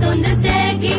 sonda tegi